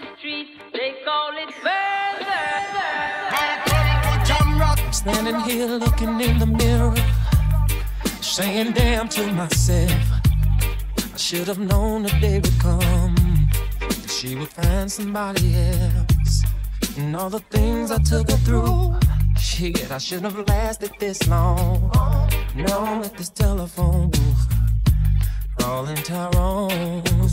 the street, they call it murder. Standing here looking in the mirror, saying damn to myself. I should have known the day would come that she would find somebody else. And all the things I took her through, shit, I shouldn't have lasted this long. No, at this telephone booth, crawling Tyrone.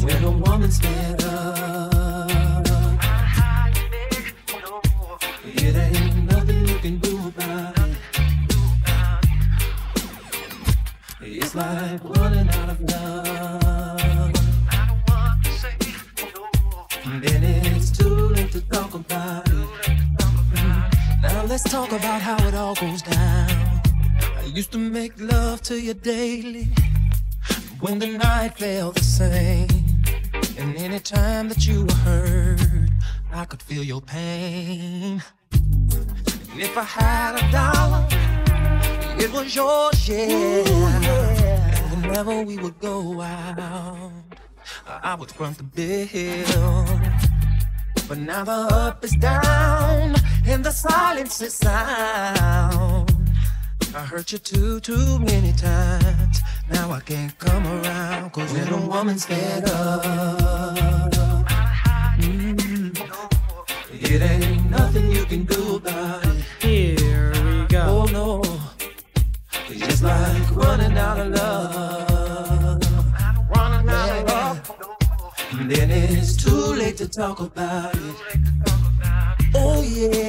It's like running out of love. And then it's too late to talk about it. Now let's talk about how it all goes down. I used to make love to you daily when the night felt the same. And any time that you were hurt, I could feel your pain. And if I had a dollar, it was yours, yeah. And whenever we would go out, I would front the bill. But now the up is down and the silence is sound. I hurt you too, too many times. Now I can't come around, cause a woman's fed up, mm, it ain't nothing you can do about out of love. And then it's too late to talk about it. Oh yeah,